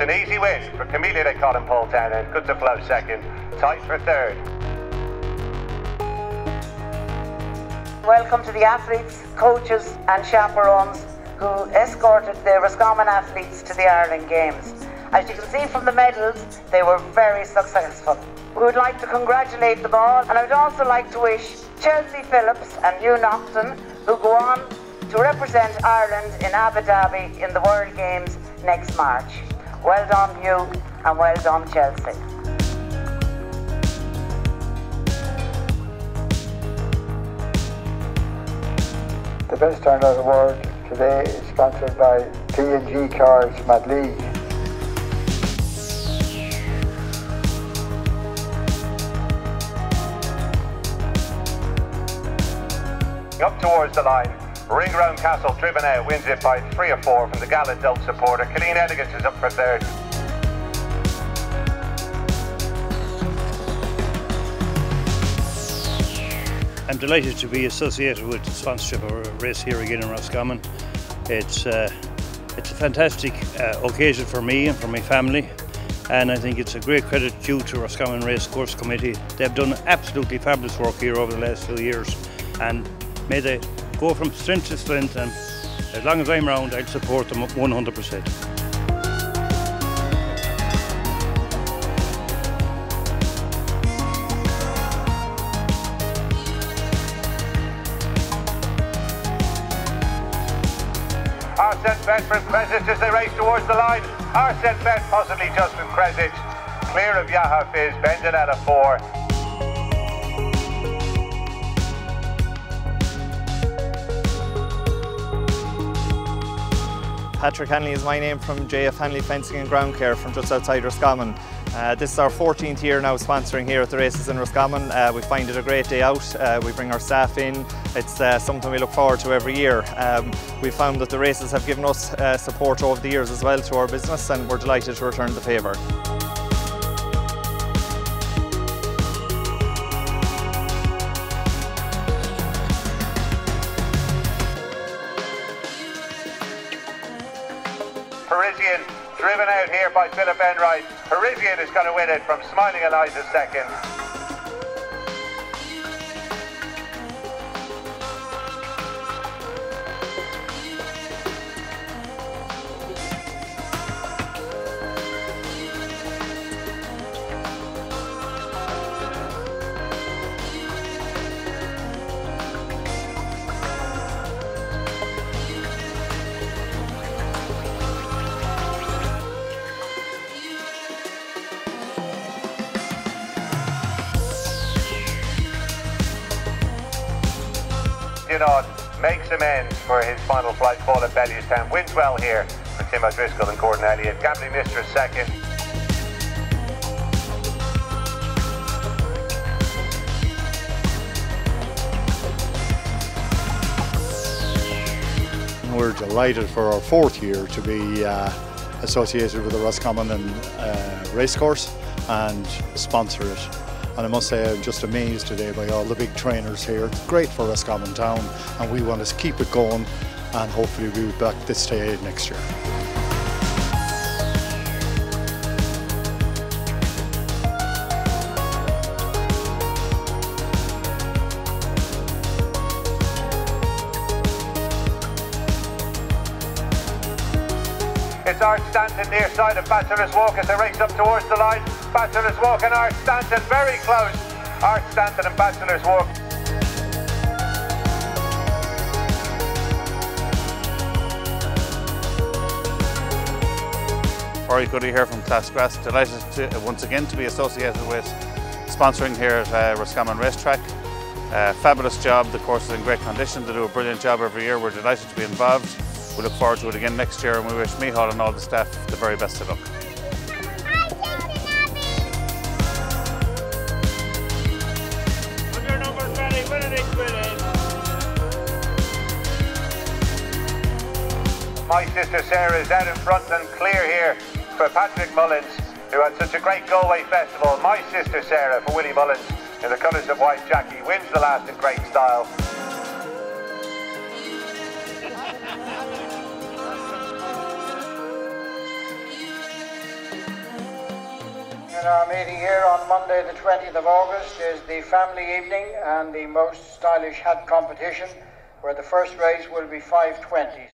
an easy win for Camellia they call him Paul Townend. Good to flow second. Tight for third. Welcome to the athletes, coaches and chaperones who escorted the Roscommon athletes to the Ireland Games. As you can see from the medals, they were very successful. We would like to congratulate them all and I would also like to wish Chelsea Phillips and Hugh Naughton, who go on to represent Ireland in Abu Dhabi in the World Games next March. Well done, Hugh, and well done, Chelsea. The best turnout award today is sponsored by P&G Cards Athleague. Up towards the line. Ring round Castle driven out, wins it by three or four from the Gallant Dult supporter. Killeen Elegance is up for third. I'm delighted to be associated with the sponsorship of a race here again in Roscommon. It's, uh, it's a fantastic uh, occasion for me and for my family and I think it's a great credit due to Roscommon Race Course Committee. They've done absolutely fabulous work here over the last few years and may they go from strength to strength and as long as I'm around I'll support them 100%. Arsene Bet from Creswich as they race towards the line. Arsene Bet possibly just from Creswich. Clear of Yaha Fizz, bending at a four. Patrick Hanley is my name from JF Hanley Fencing and Ground Care from just outside Roscommon. Uh, this is our 14th year now sponsoring here at the races in Roscommon. Uh, we find it a great day out. Uh, we bring our staff in. It's uh, something we look forward to every year. Um, we found that the races have given us uh, support over the years as well to our business and we're delighted to return the favour. Parisian driven out here by Philip Enright. Parisian is going to win it from Smiling Eliza second. Dinon makes amends for his final flight fall at Bellewstown. Wins well here for Tim O'Driscoll and Gordon Elliott. Gambling Mistress second. We're delighted for our fourth year to be uh, associated with the Roscommon and, uh, Racecourse and sponsor it. And I must say I'm just amazed today by all the big trainers here. It's great for us, Roscommon Town and we want to keep it going and hopefully we'll be back this day next year. Art Stanton near side of Bachelor's Walk as they race up towards the line. Bachelor's Walk and Art Stanton very close. Art Stanton and Bachelor's Walk. Rory Goody here from Class Grass. Delighted to, once again to be associated with sponsoring here at uh, Roscommon Racetrack. Uh, fabulous job, the course is in great condition, they do a brilliant job every year. We're delighted to be involved. We look forward to it again next year and we wish Mihal and all the staff the very best of luck. My sister Sarah is out in front and clear here for Patrick Mullins, who had such a great Galway festival. My sister Sarah for Willie Mullins in the colours of white Jackie wins the last in great style. Our meeting here on Monday, the 20th of August, is the family evening and the most stylish hat competition, where the first race will be 520.